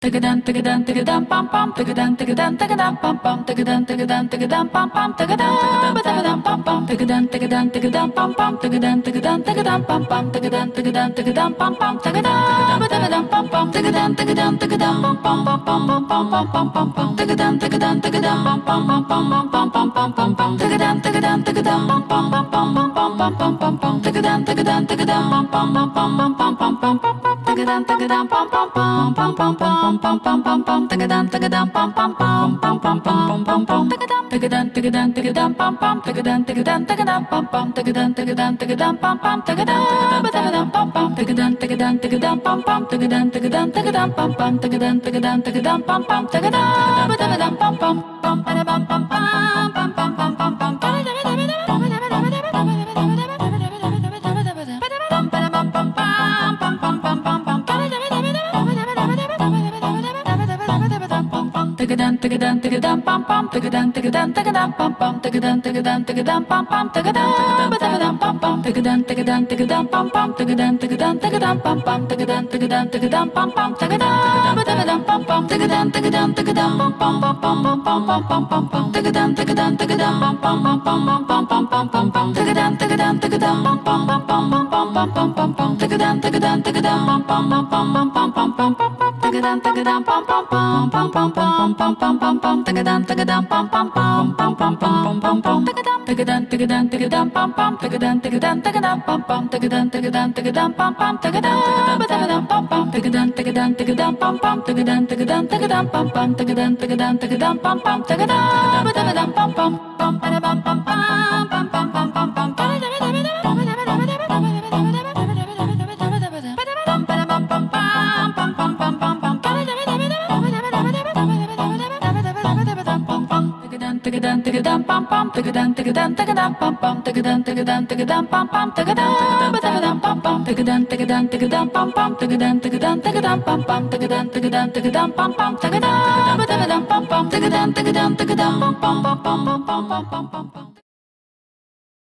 Tagadan tagadan tagadan pam pam tagadan tagadan tagadan pam pam tagadan tagadan tagadan pam pam tagadan tagadan pam pam tagadan tagadan tagadan pam pam tagadan tagadan tagadan pam pam tagadan tagadan tagadan pam pam tagadan tagadan pam pam tagadan tagadan tagadan pam pam pam pam pam pam pam pam pam tagadan tagadan tagadan pam pam pam pam pam pam pam pam pam tagadan tagadan tagadan pam pam pam pam pam pam pam pam pam tagadan tagadan tagadan pam pam pam pam pam pam pam pam tagadan tagadan pam pam pam pam pam pam pam pam pam pam tagadan tagadan pam pam pam pam pam pam pam pam tagadan tagadan tagadan pam pam tagadan tagadan tagadan pam pam tagadan tagadan tagadan pam pam tagadan tagadan pam pam tagadan tagadan tagadan pam pam tagadan tagadan tagadan pam pam tagadan tagadan tagadan pam pam tagadan tagadan pam pam pam pam pam pam pam tagadan tagadan tagadan pam pam tagadan tagadan tagadan pam pam tagadan tagadan tagadan pam pam tagadan tagadan pam pam tagadan tagadan tagadan pam pam tagadan tagadan tagadan pam pam tagadan tagadan tagadan pam pam tagadan tagadan pam pam tagadan tagadan tagadan pam pam pam pam pam pam pam pam pam tagadan tagadan tagadan pam pam pam pam pam pam pam pam pam tagadan tagadan tagadan pam pam pam pam pam pam pam pam pam tagadan tagadan tagadan pam pam pam pam pam pam pam pam tagadan tagadan pam pam pam pam pam pam pam pam pam pam tagadan tagadan pam pam pam pam pam pam pam pam tagadan tagadan tagadan pam pam tagadan tagadan tagadan pam pam tagadan tagadan tagadan pam pam tagadan tagadan pam pam tagadan tagadan tagadan pam pam tagadan tagadan tagadan pam pam tagadan tagadan tagadan pam pam tagadan tagadan pam pam pam pam pam pam pam tagadan tagadan pam pam. Tagadan tagadan tagadan pam pam. Tagadan tagadan tagadan pam pam. Tagadan tagadan pam pam. Tagadan tagadan tagadan pam pam. Tagadan tagadan tagadan pam pam. Tagadan tagadan tagadan pam pam. Tagadan tagadan pam pam. Tagadan tagadan tagadan pam pam pam pam pam pam pam